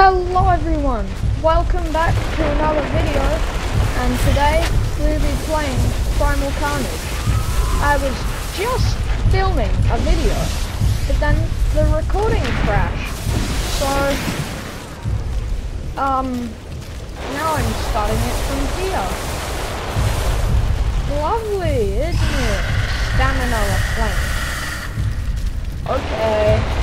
Hello everyone, welcome back to another video and today we'll be playing Primal Carnage. I was just filming a video but then the recording crashed so um now I'm starting it from here. Lovely, isn't it? Stamina flame. Okay.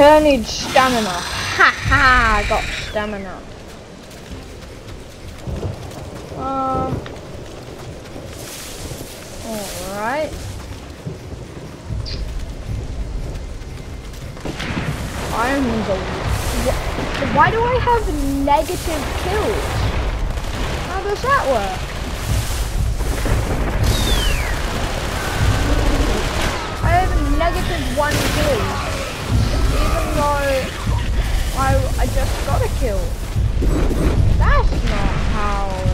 I need stamina. Ha ha, I got stamina. Uh, Alright. Wh- Why do I have negative kills? How does that work? I have negative one kill. Though I, I just got a kill. That's not how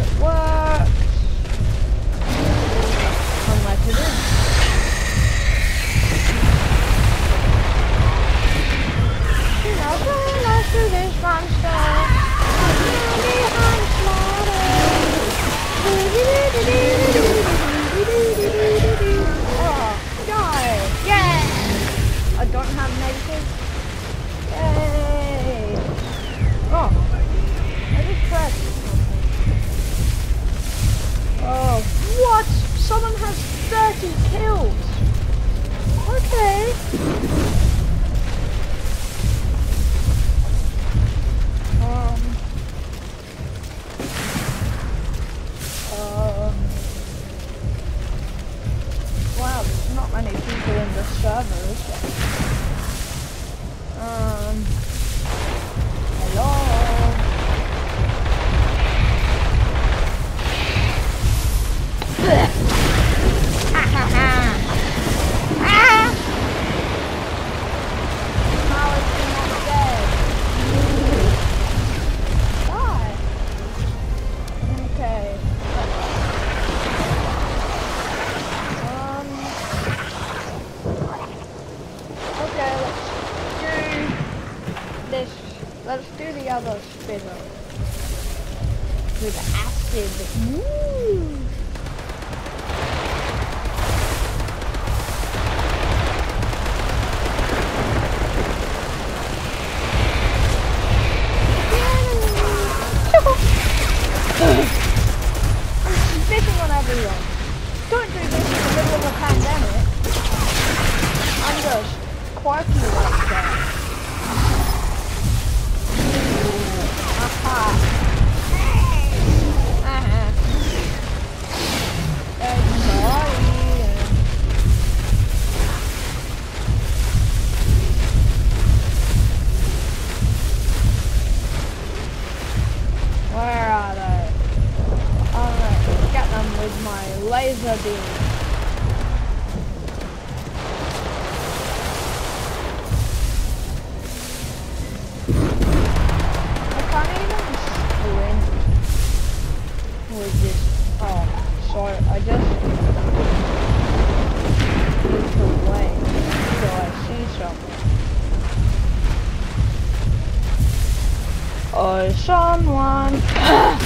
Oh, someone. Ah!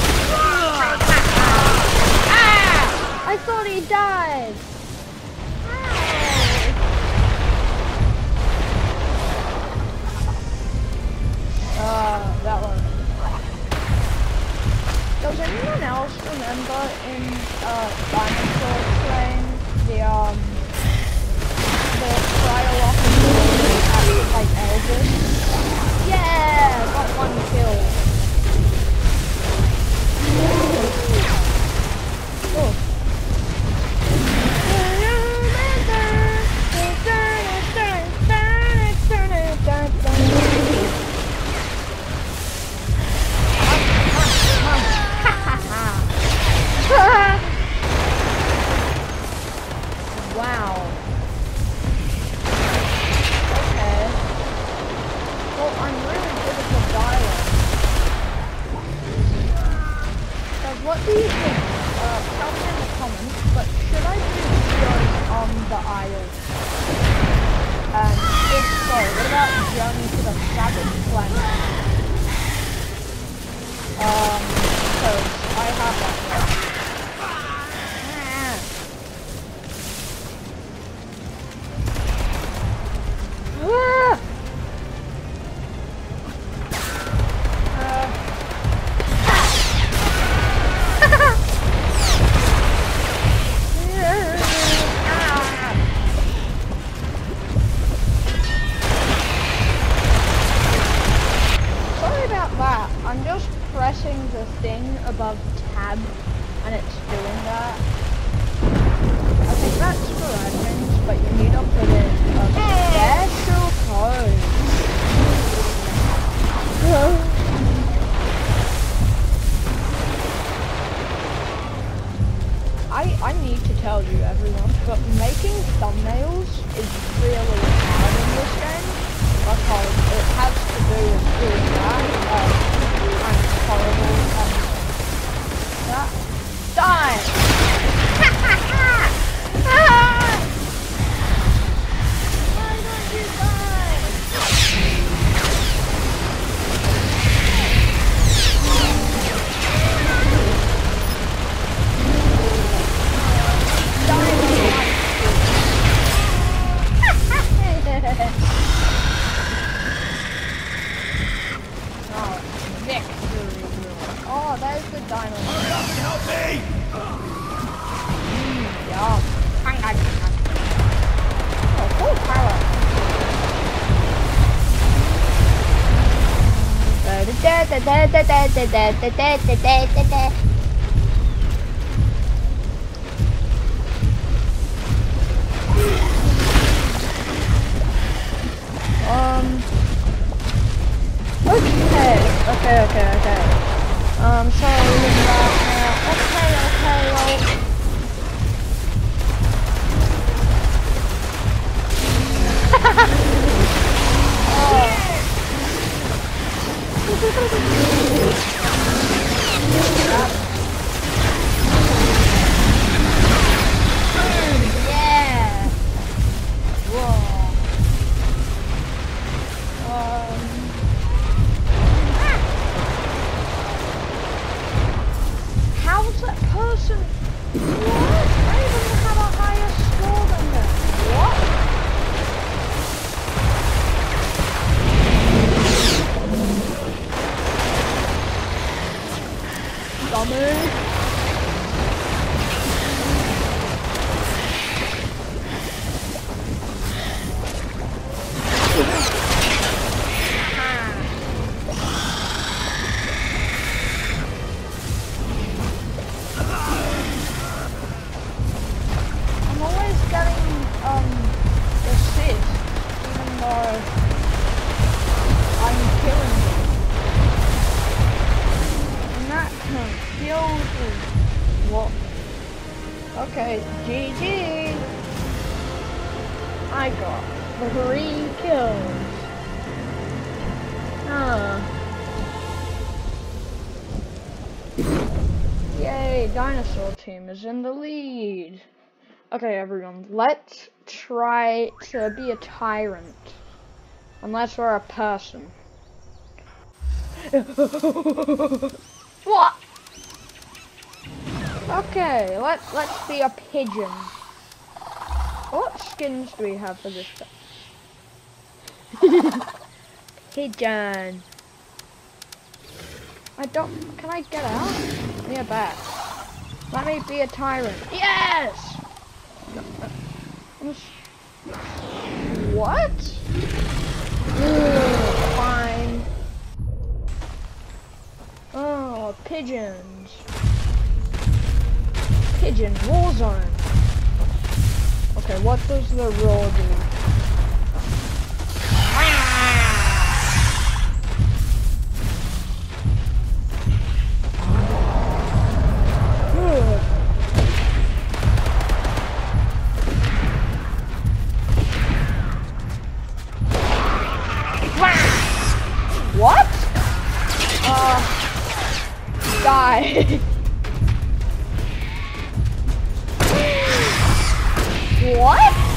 I thought he died. Uh, that one. Does anyone else remember in uh, Dinosaur Train the um the cryolophagy acted like Elvis? Yeah, got one kill. Oh. I'm just pressing the thing above tab and it's doing that. I think that's for admins, but you need to put in a special code. I, I need to tell you everyone, but making thumbnails is really hard in this game because it has to do with doing that. Um, horrible at that. Die! Um. Okay. Okay. Okay. Okay. Um. So look at that. Okay. Okay. Well. Yeah. Dinosaur team is in the lead. Okay, everyone, let's try to be a tyrant. Unless we're a person. what? Okay, let, let's be a pigeon. What skins do we have for this pigeon. I don't, can I get out? Yeah, back. Let me be a tyrant. Yes! What? Ugh, fine. Oh, pigeons. Pigeon war zone. Okay, what does the roar do? what?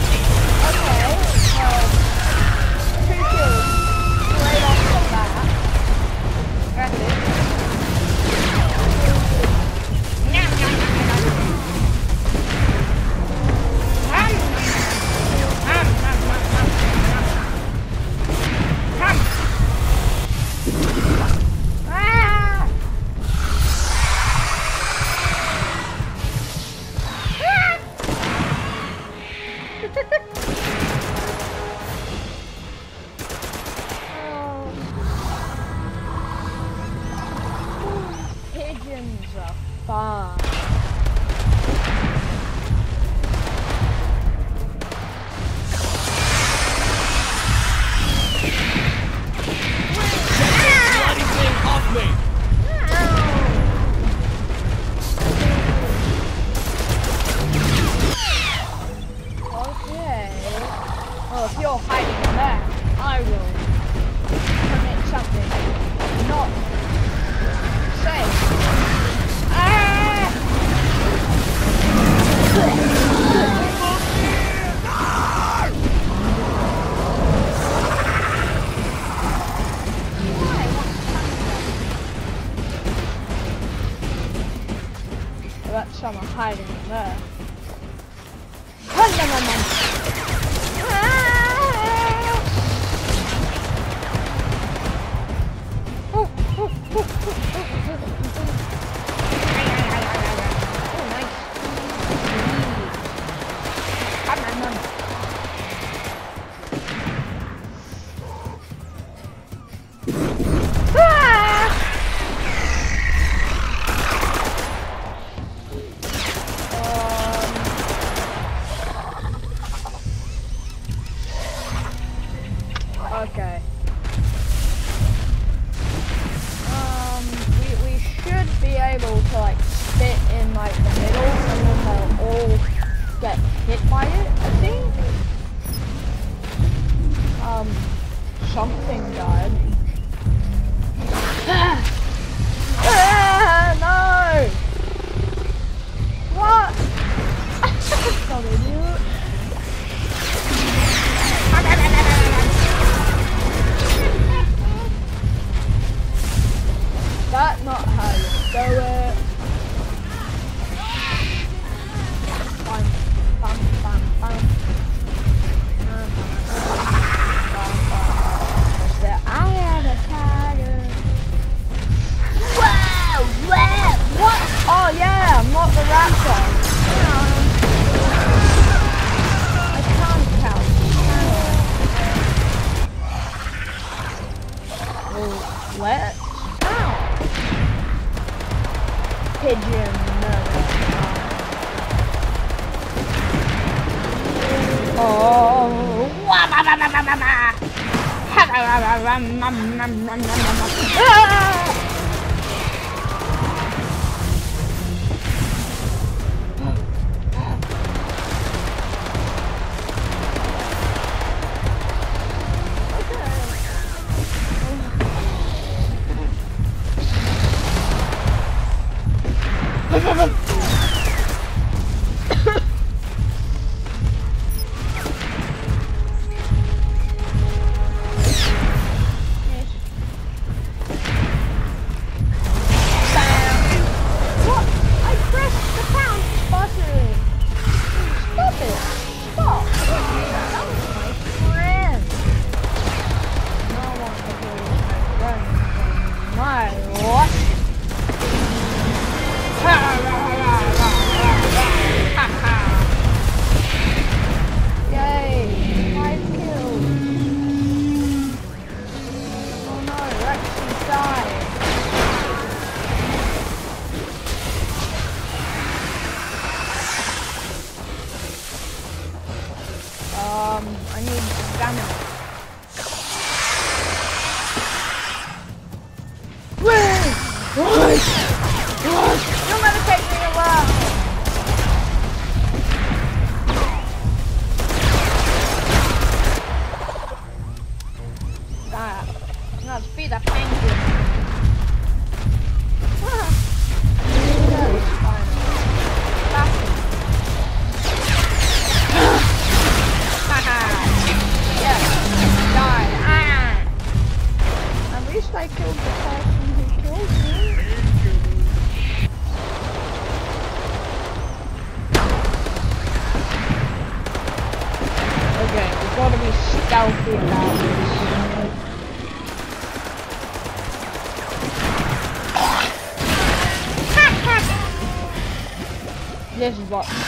Nom, nom, nom, nom!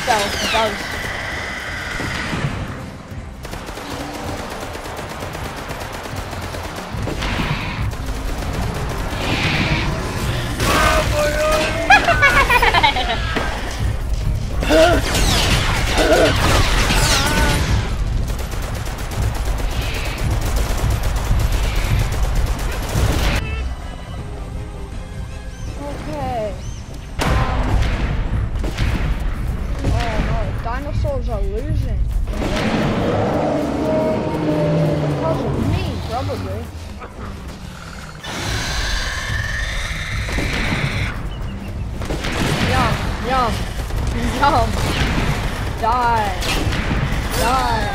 算了我不 dinosaur's are losing. Because of me, probably. Yum, yum, yum. Die. Die.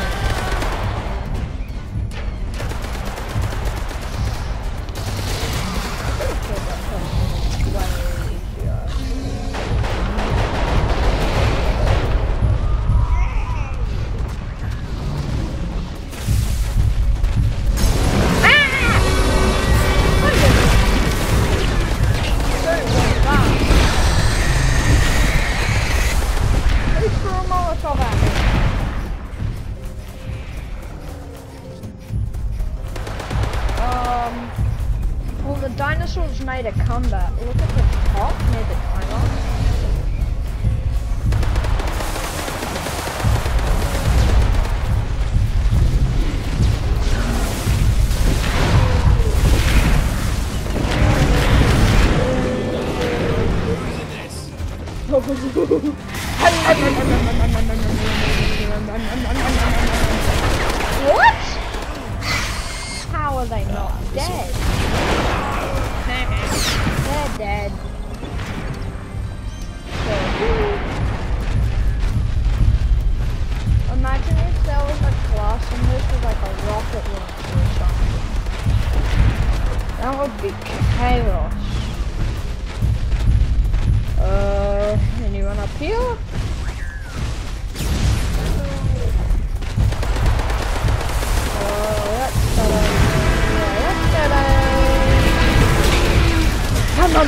dinosaurs made a comeback. Look at the top near the timer.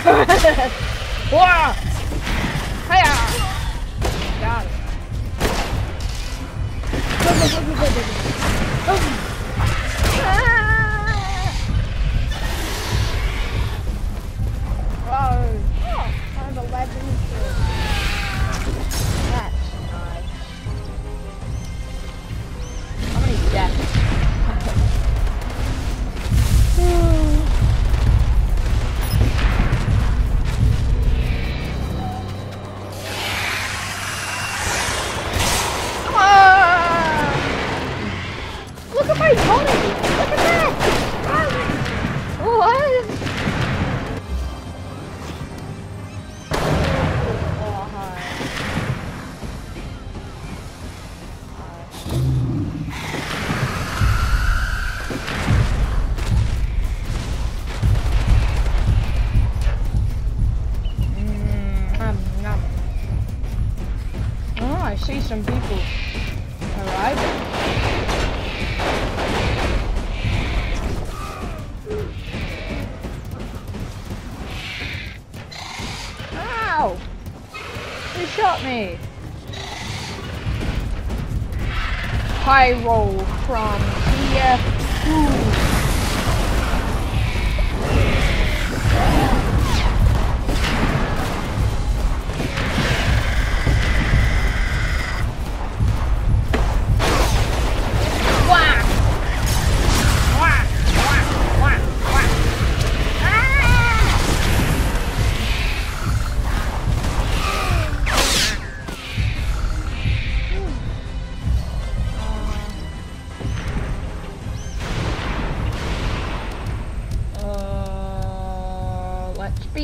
哇！哎呀！加了！走走走走走走走！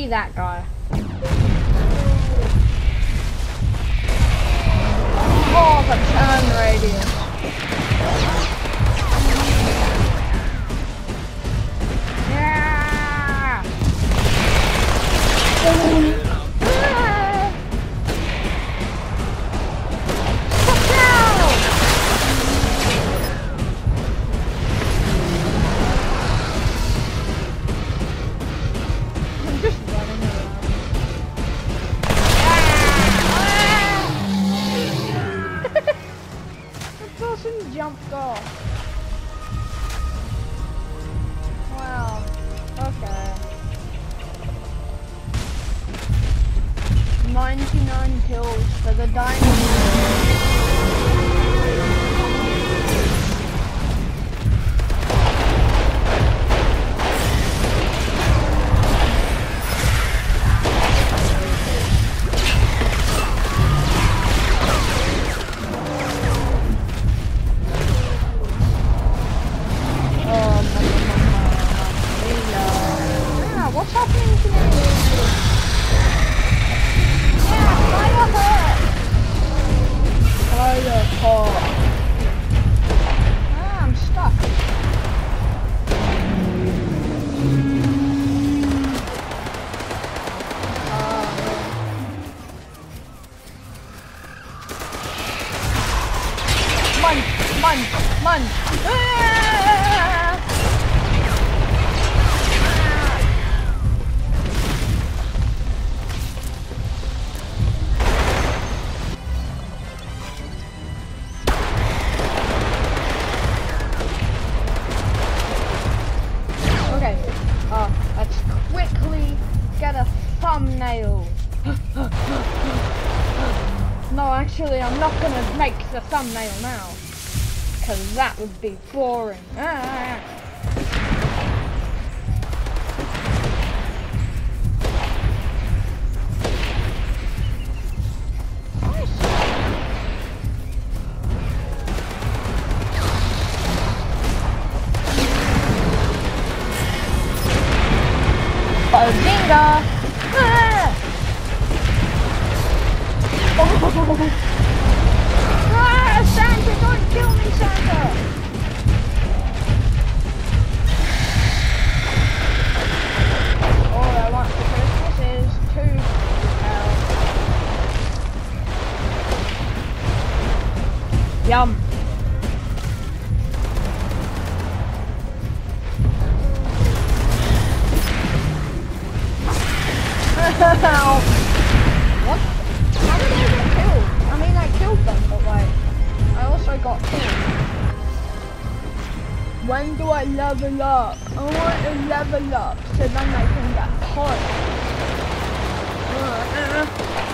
that guy. jump go. would be boring. When do I level up? I want to level up so then I can get hot. Uh, uh. uh.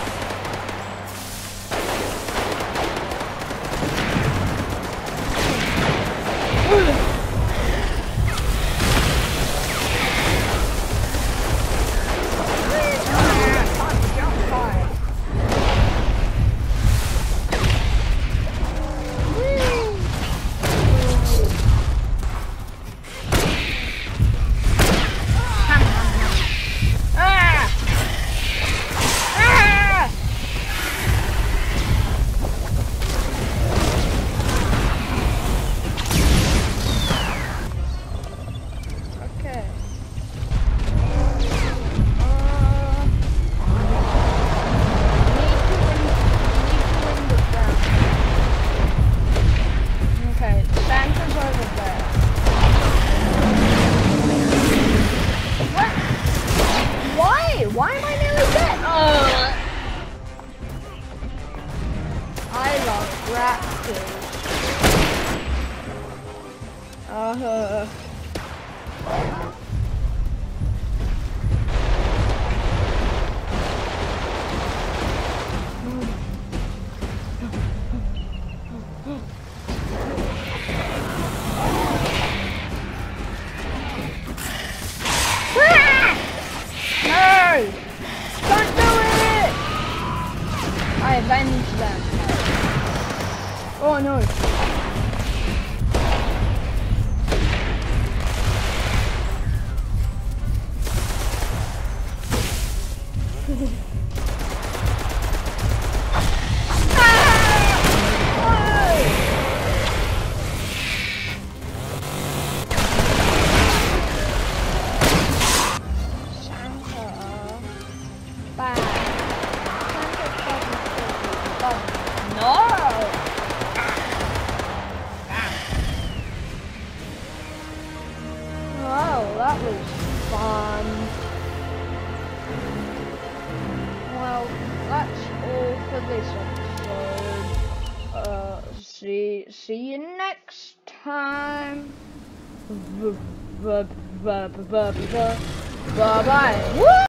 Bye bye. Bye.